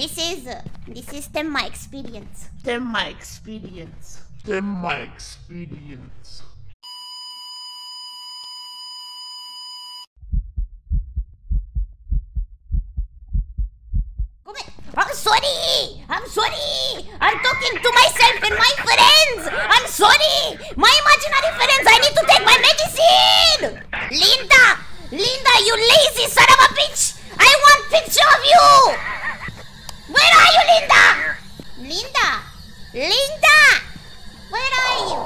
This is this is Tenma experience. Tenma experience. Tenma experience. Come I'm sorry! I'm sorry! I'm talking to myself and my friends! I'm sorry! My imaginary friends, I need to take my medicine! Linda! Linda, you lazy son of a bitch! I want picture of you! Linda! Where are you?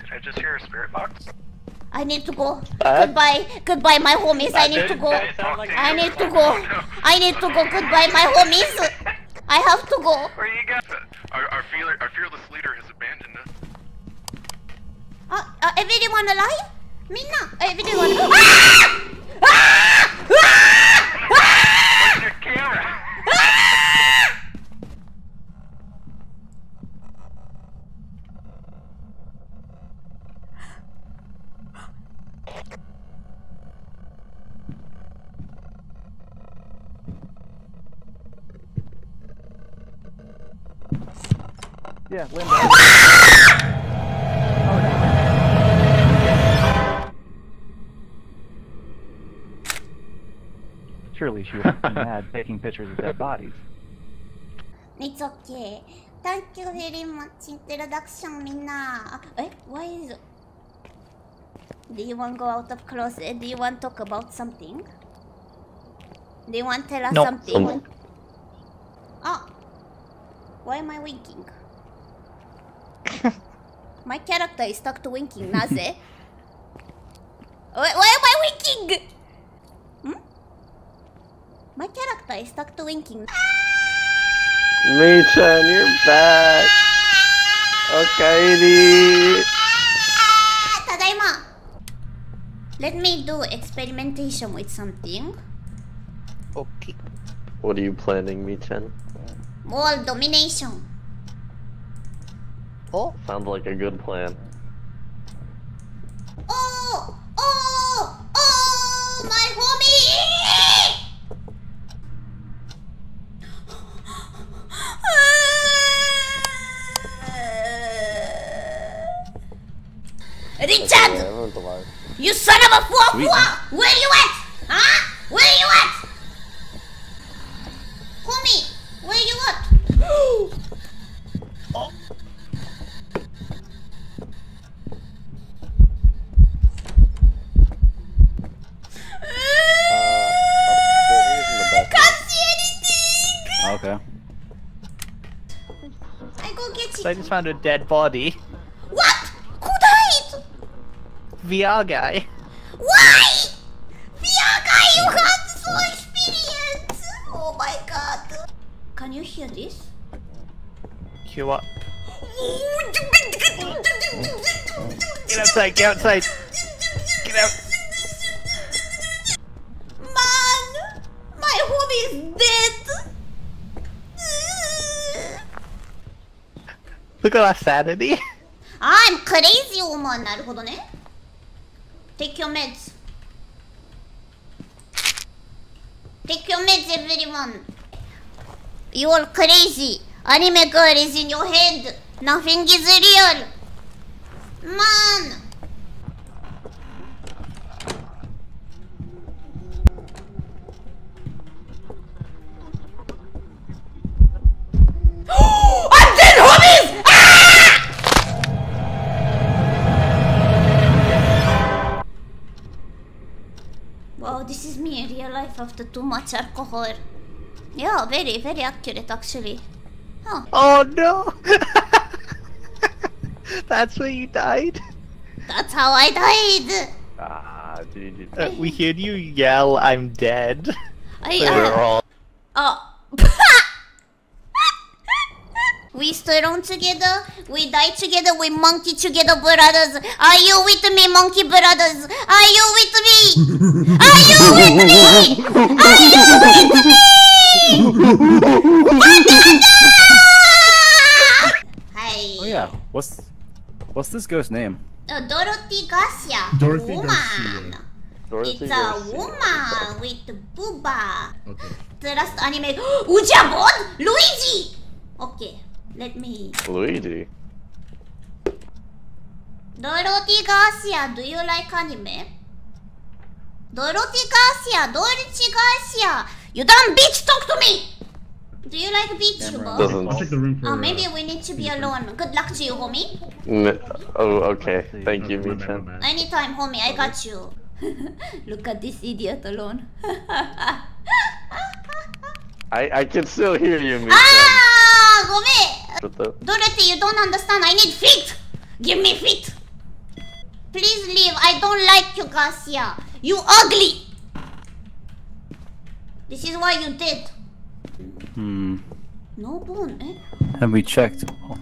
Did I just hear a spirit box? I need to go. Uh, Goodbye. Goodbye, my homies. I need to go. I need to go. I need to go. Goodbye, my homies. I have to go. Where you go? Our, our, feeler, our fearless leader has abandoned us. Uh, uh, everyone alive? Me. Everyone alive? Yeah, Linda. Clearly, she was mad taking pictures of dead bodies. It's okay. Thank you very much introduction, Mina. Eh, why is... Do you want to go out of closet? Eh, do you want to talk about something? Do you want to tell us something? No. Oh. Ah, why am I winking? My character is stuck to winking, Naze. why, why am I winking? Character is stuck to winking. Mei-chan, you're back. Okay, Tadaima! Let me do experimentation with something. Okay. What are you planning, Mei-chan? World domination. Oh, Sounds like a good plan. Oh! Oh! Oh! My homie! Yeah, Richard! You son of a fua fua! Where you at? Huh? Where you at? Homie, where you at? oh. in. Can't see anything! Okay. I go get so I just found a dead body. What? Who died? VR guy. Why? Bianca, you had so experience! Oh my god. Can you hear this? Queue up. Get outside, get outside. Get out. Man! My homie is dead! Look at our sanity. I'm crazy woman! なるほどね。 Take your meds. Take your meds, everyone. You are crazy. Anime girl is in your head. Nothing is real. Man. After too much alcohol. Yeah, very, very accurate actually. Huh. Oh no! That's where you died? That's how I died. Ah, dude. Uh, we heard you yell, I'm dead. I, So we're uh, all. oh. We stood on together, we die together, we monkey together, brothers. Are you with me, monkey brothers? Are you with me? Are you with me? Are you with me? What the What's what's this ghost name? Uh, Dorothy Garcia. Dorothy woman. Garcia. Dorothy It's a woman with booba. Okay. Trust anime. Uja bod? Luigi! Okay, let me. Luigi. Dorothy Garcia, do you like anime? Dorothy Garcia, Dorothy Garcia! You dumb bitch, talk to me! Do you like VTuber? Doesn't. I'll check the room for. Oh, maybe uh, we need to be alone. Good luck to you, homie. N- oh, okay. Thank you, okay, my bad, Mii-chan. Anytime, homie, I got you. Look at this idiot alone. I I can still hear you, Mii-chan. ah, gome! Dorothy, you don't understand. I need feet. Give me feet. Please leave. I don't like you, Garcia. You ugly. This is why you did. Hmm. No bone, eh? Have we checked? Oh,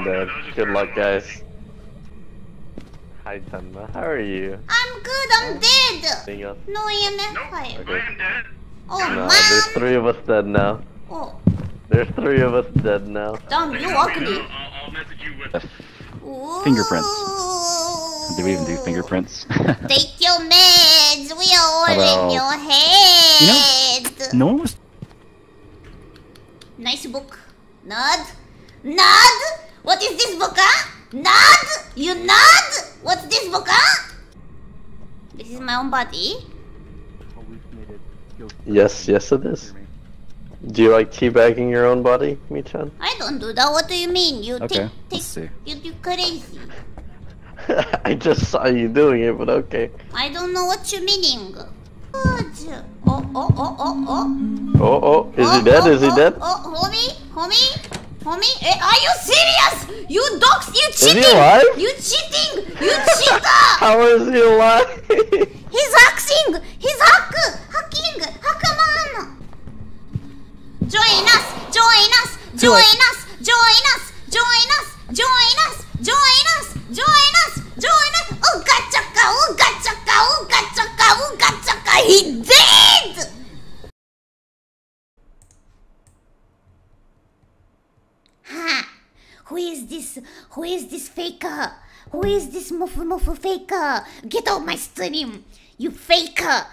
I'm dead. Uh, good luck, guys. Hi, Tenma. How are you? I'm good. I'm dead. No EMF Nope, fire. Okay. I am dead. Oh, No, there's three of us dead now. Oh, There's three of us dead now. damn, you ugly. I'll, I'll message you with. Ooh. Fingerprints. Do we even do fingerprints? Take your meds. We are all Hello. in your head. no one was. Nice book. Nod. Nod. What is this book, huh? Nod. You nod. What's this book, huh? This is my own body. Yes, yes it is. Do you like teabagging your own body, Mii-chan? I don't do that. What do you mean? You Okay, take, take, let's see. you do crazy. I just saw you doing it, but okay. I don't know what you're meaning. Good. Oh, oh, oh, oh, oh. Oh, oh, is oh, he dead? oh, Is he oh, dead? Oh, homie, homie, homie. Eh, are you serious? You dogs, you he cheating! alive? You cheating! You cheater! How is he alive? He's hacking! He's hack! Hacking! Hackman! Join us! Join us! Join us! This? Who is this faker? Who is this mufu mufu faker? Get out my stream! You faker!